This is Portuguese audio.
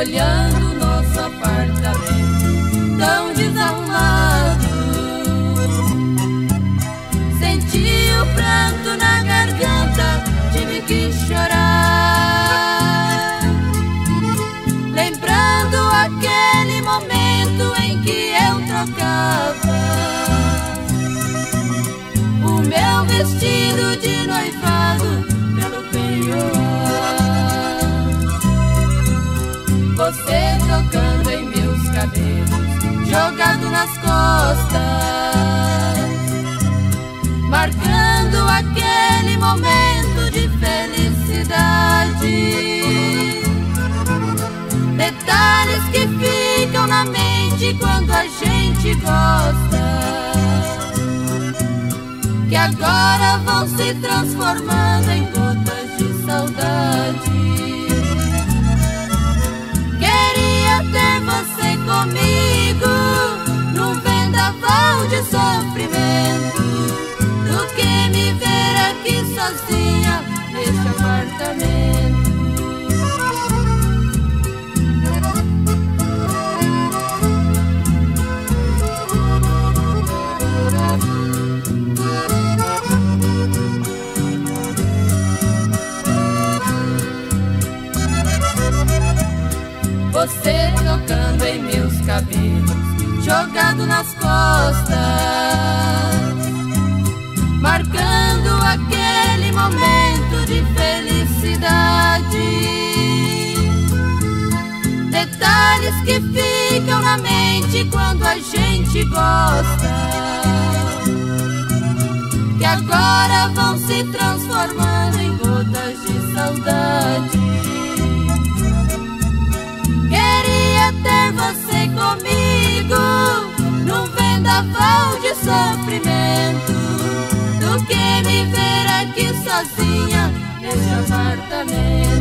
olhando nosso apartamento tão desarrumado. Senti o pranto na garganta, tive que chorar. Lembrando aquele momento em que eu trocava o meu vestido de noivado Você tocando em meus cabelos, jogado nas costas, marcando aquele momento de felicidade. Detalhes que ficam na mente quando a gente gosta que agora vão se transformando em gotas de saudade. Vendaval de sofrimento, do que me ver aqui sozinha neste apartamento. Você tocando em meus cabelos, jogado nas costas, marcando aquele momento de felicidade. Detalhes que ficam na mente quando a gente gosta, que agora vão se transformando sofrimento do que me ver aqui sozinha neste apartamento.